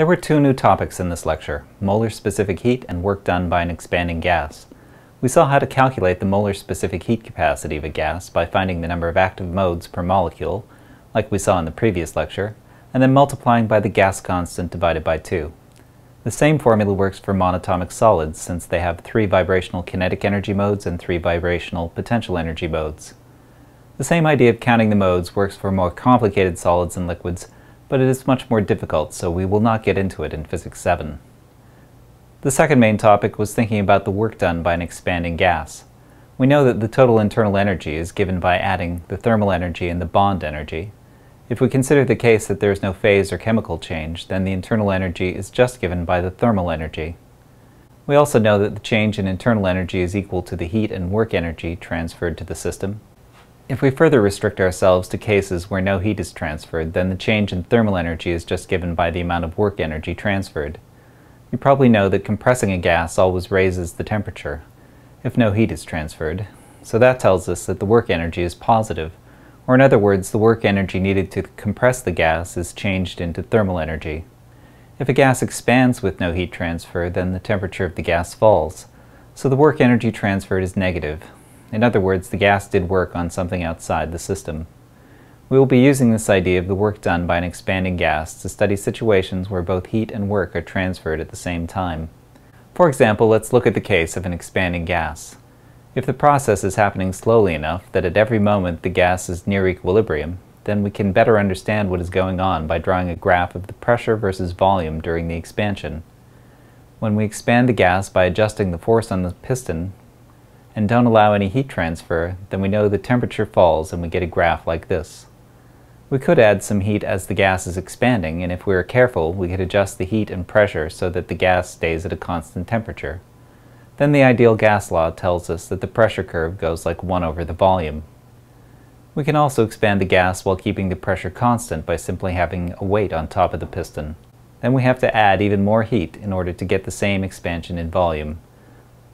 There were two new topics in this lecture, molar specific heat and work done by an expanding gas. We saw how to calculate the molar specific heat capacity of a gas by finding the number of active modes per molecule, like we saw in the previous lecture, and then multiplying by the gas constant divided by 2. The same formula works for monatomic solids since they have three vibrational kinetic energy modes and three vibrational potential energy modes. The same idea of counting the modes works for more complicated solids and liquids but it is much more difficult, so we will not get into it in Physics 7. The second main topic was thinking about the work done by an expanding gas. We know that the total internal energy is given by adding the thermal energy and the bond energy. If we consider the case that there is no phase or chemical change, then the internal energy is just given by the thermal energy. We also know that the change in internal energy is equal to the heat and work energy transferred to the system, if we further restrict ourselves to cases where no heat is transferred, then the change in thermal energy is just given by the amount of work energy transferred. You probably know that compressing a gas always raises the temperature, if no heat is transferred. So that tells us that the work energy is positive, or in other words, the work energy needed to compress the gas is changed into thermal energy. If a gas expands with no heat transfer, then the temperature of the gas falls, so the work energy transferred is negative, in other words, the gas did work on something outside the system. We will be using this idea of the work done by an expanding gas to study situations where both heat and work are transferred at the same time. For example, let's look at the case of an expanding gas. If the process is happening slowly enough that at every moment the gas is near equilibrium, then we can better understand what is going on by drawing a graph of the pressure versus volume during the expansion. When we expand the gas by adjusting the force on the piston, and don't allow any heat transfer, then we know the temperature falls and we get a graph like this. We could add some heat as the gas is expanding, and if we are careful, we could adjust the heat and pressure so that the gas stays at a constant temperature. Then the ideal gas law tells us that the pressure curve goes like 1 over the volume. We can also expand the gas while keeping the pressure constant by simply having a weight on top of the piston. Then we have to add even more heat in order to get the same expansion in volume.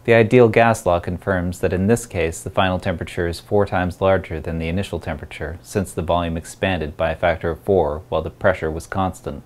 The ideal gas law confirms that in this case the final temperature is four times larger than the initial temperature since the volume expanded by a factor of four while the pressure was constant.